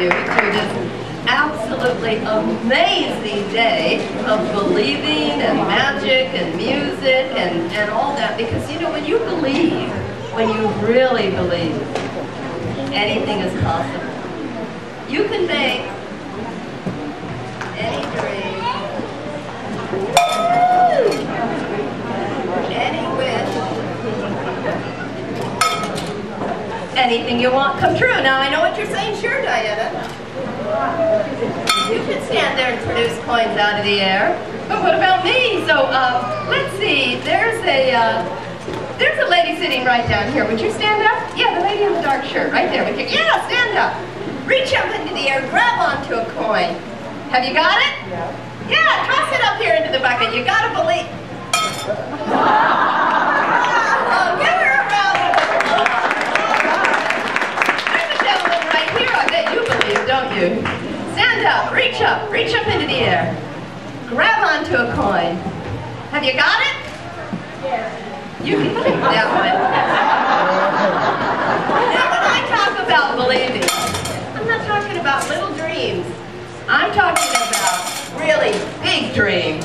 you to this absolutely amazing day of believing and magic and music and, and all that. Because, you know, when you believe, when you really believe, anything is possible. You can make anything you want come true. Now, I know what you're saying. Sure, Diana. You can stand there and produce coins out of the air. But what about me? So, um, let's see. There's a, uh, there's a lady sitting right down here. Would you stand up? Yeah, the lady in the dark shirt, right there with you. Yeah, stand up. Reach up into the air, grab onto a coin. Have you got it? Yeah. Yeah, toss it up here into the bucket. You gotta believe. Oh, give her a round of applause. There's a gentleman right here. I bet you you? Stand up, reach up, reach up into the air. Grab onto a coin. Have you got it? Yeah. You can keep that one. Now, when I talk about believing, I'm not talking about little dreams. I'm talking about really big dreams.